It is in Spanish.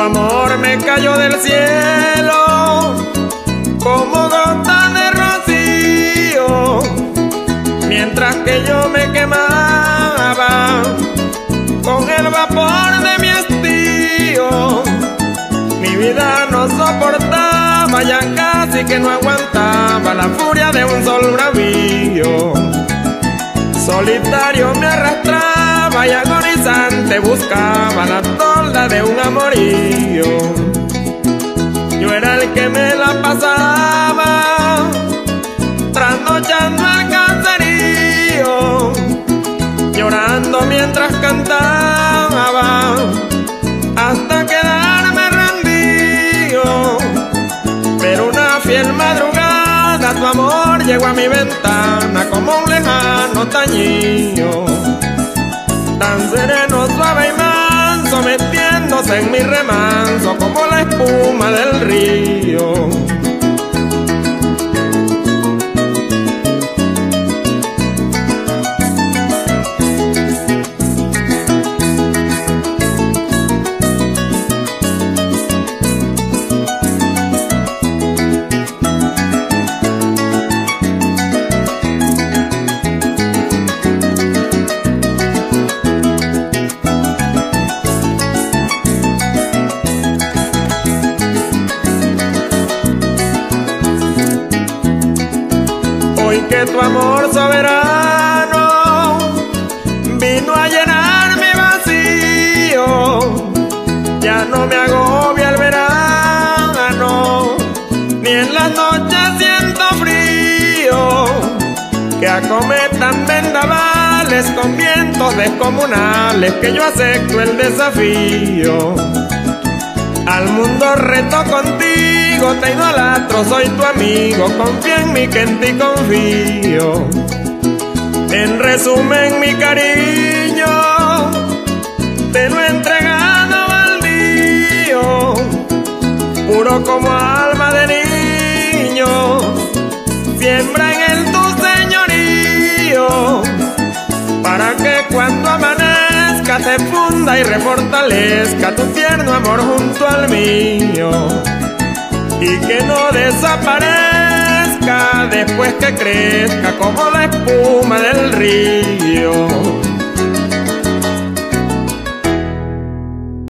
amor me cayó del cielo como gota de rocío, mientras que yo me quemaba con el vapor de mi estío. Mi vida no soportaba, ya casi que no aguantaba la furia de un sol bravío. Solitario me arrastraba y agonizante buscaba la tolda de un amorío. Me la pasaba, trasnochando el caserío, llorando mientras cantaba, hasta quedarme rendido. Pero una fiel madrugada tu amor llegó a mi ventana como un lejano tañío, tan sereno, suave y manso, metiéndose en mi remanso como la espuma del río. Que tu amor soberano vino a llenar mi vacío, ya no me agobia el verano, ni en las noches siento frío, que acometan vendavales con vientos descomunales, que yo acepto el desafío. Al mundo reto contigo, te idolatro, soy tu amigo, confía en mí que en ti confío. En resumen, mi cariño, te lo he entregado baldío, puro como alma de niño, siembra en él tu señorío, para que cuando amanezca se funda y refortalezca tu tierno amor junto al mío y que no desaparezca después que crezca como la espuma del río.